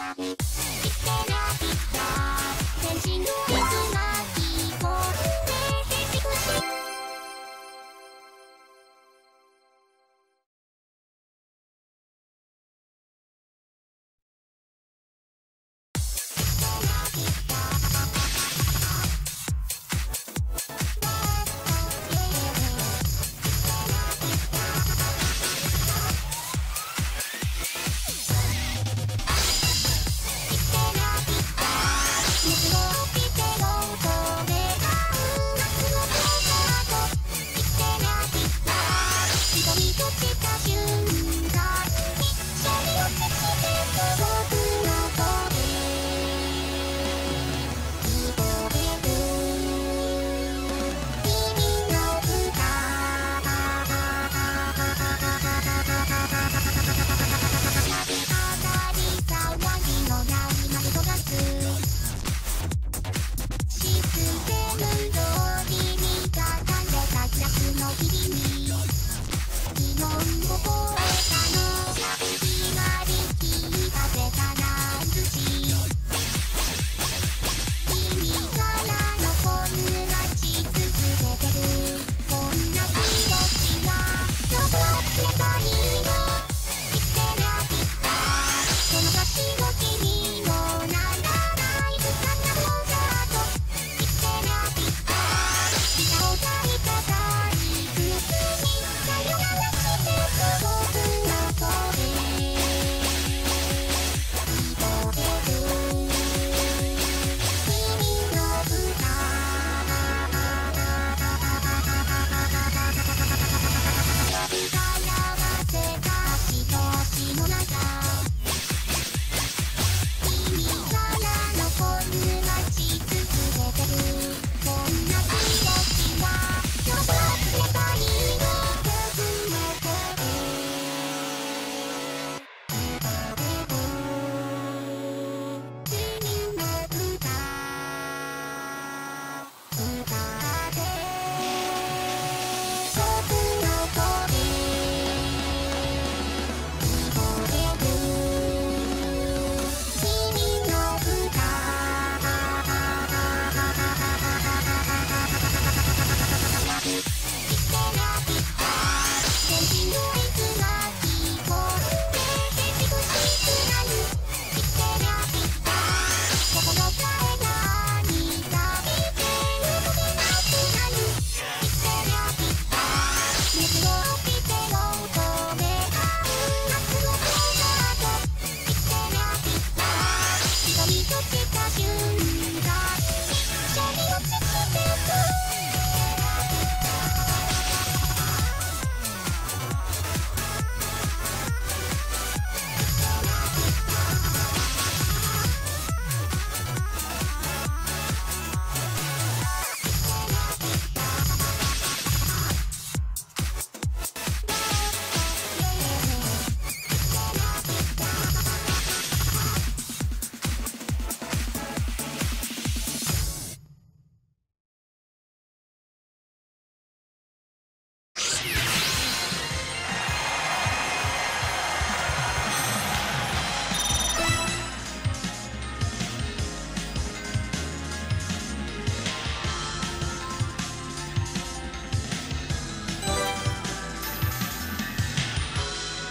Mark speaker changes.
Speaker 1: ラビ